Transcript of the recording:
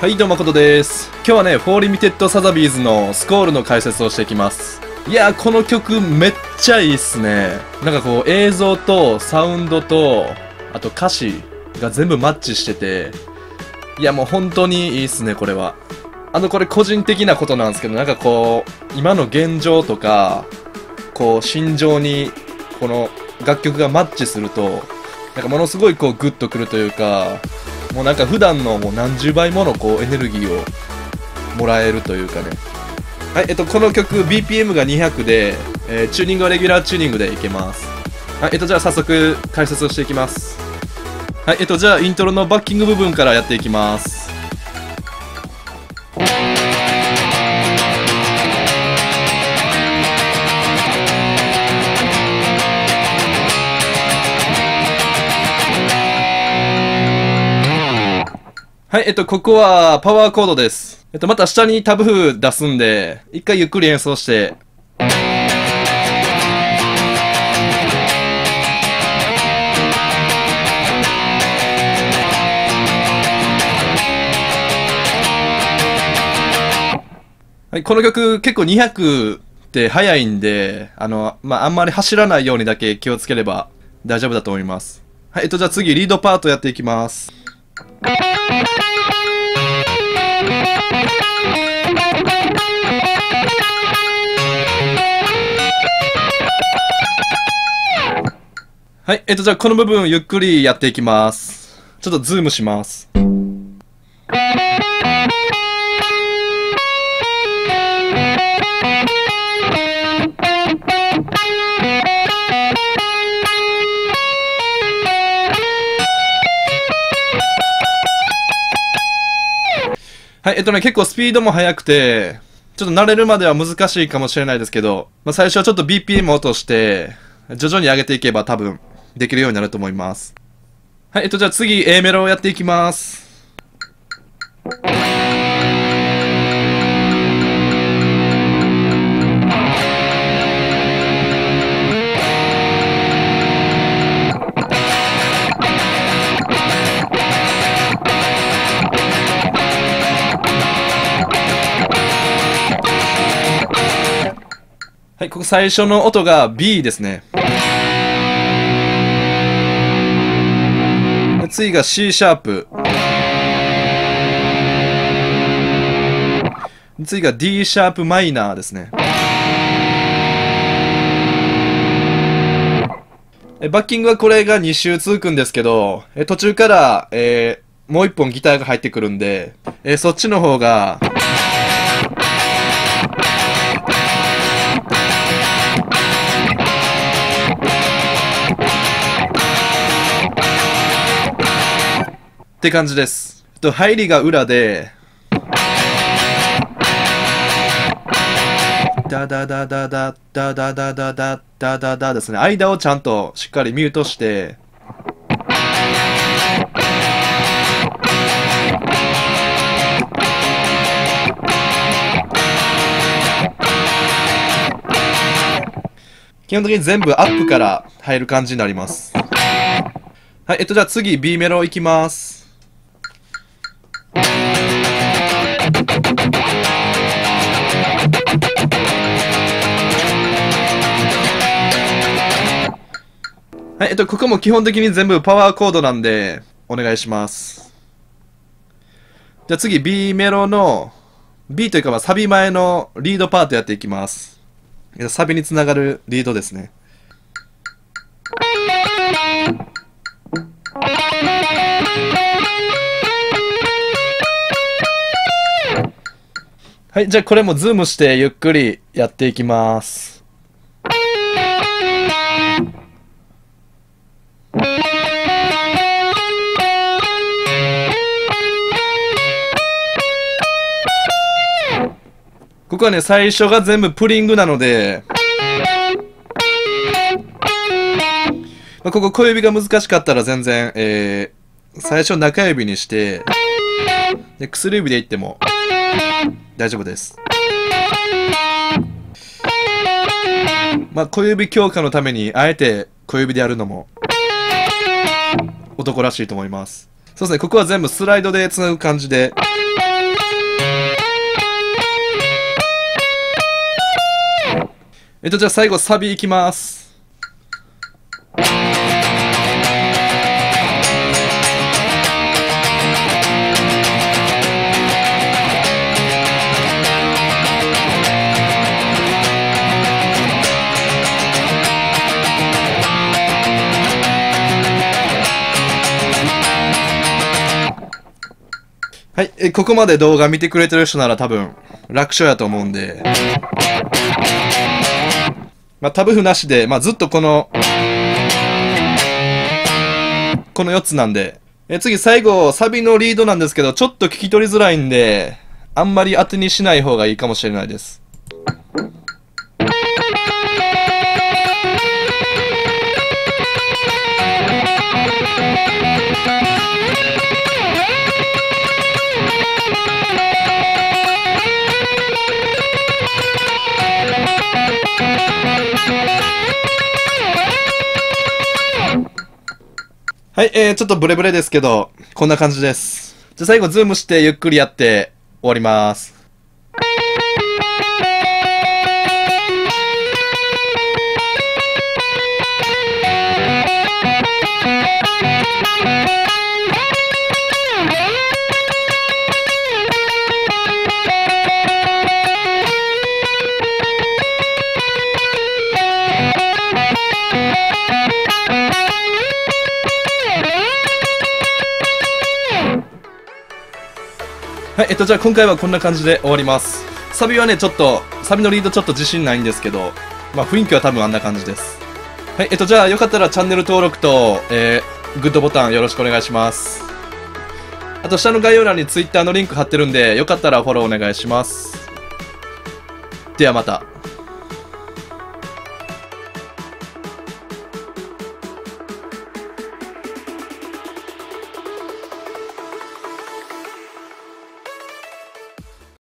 はいどうもことです。今日はね04 Limited Sazabys の Squall の解説をしていきます。いやーこの曲めっちゃいいっすね。なんかこう映像とサウンドとあと歌詞が全部マッチしてて。いやもう本当にいいっすねこれは。あのこれ個人的なことなんですけどなんかこう今の現状とかこう心情にこの楽曲がマッチするとなんかものすごいこうグッとくるというかもうなんか普段のもう何十倍ものこうエネルギーをもらえるというかね。はいえっとこの曲 BPM が200で、えーチューニングはレギュラーチューニングでいけます。はいえっとじゃあ早速解説をしていきます。はいえっとじゃあイントロのバッキング部分からやっていきます。はい、えっと、ここはパワーコードです。えっと、また下にタブ譜出すんで、一回ゆっくり演奏して。はい、この曲結構200って速いんで、あの、まあ、あんまり走らないようにだけ気をつければ大丈夫だと思います。はい、えっと、じゃあ次リードパートやっていきます。はい、えっと、じゃあこの部分ゆっくりやっていきます。ちょっとズームします。はい、えっとね、結構スピードも速くて、ちょっと慣れるまでは難しいかもしれないですけど、まあ、最初はちょっと BPM 落として、徐々に上げていけば多分できるようになると思います。はい、えっとじゃあ次 A メロをやっていきます。ここ最初の音が B ですね。で次が C シャープ。次が D シャープマイナーですね。えバッキングはこれが2周続くんですけど、え途中から、えーもう一本ギターが入ってくるんで、えそっちの方が、って感じです。と入りが裏で、ダダダダダダダダダダダダダですね。間をちゃんとしっかりミュートして、基本的に全部アップから入る感じになります。はい、えっと、じゃあ次 B メロいきます。はい、えっと、ここも基本的に全部パワーコードなんで、お願いします。じゃあ次 B メロの、B というかサビ前のリードパートやっていきます。サビにつながるリードですね。はい、じゃあこれもズームしてゆっくりやっていきます。ここはね、最初が全部プリングなので、まあ、ここ小指が難しかったら全然、えー、最初中指にして、で薬指でいっても大丈夫です。まあ、小指強化のために、あえて小指でやるのも、男らしいと思います。そうですね、ここは全部スライドでつなぐ感じで。えっと、じゃあ最後サビいきます。はい、えここまで動画見てくれてる人なら多分楽勝やと思うんで、まあ、タブ譜なしで、まあ、ずっとこの、この4つなんで、え次最後、サビのリードなんですけど、ちょっと聞き取りづらいんで、あんまり当てにしない方がいいかもしれないです。はい、えー、ちょっとブレブレですけど、こんな感じです。じゃ最後ズームしてゆっくりやって終わります。はい、えっと、じゃあ今回はこんな感じで終わります。サビはね、ちょっと、サビのリードちょっと自信ないんですけど、まあ雰囲気は多分あんな感じです。はい、えっと、じゃあよかったらチャンネル登録と、えー、グッドボタンよろしくお願いします。あと下の概要欄に Twitter のリンク貼ってるんで、よかったらフォローお願いします。ではまた。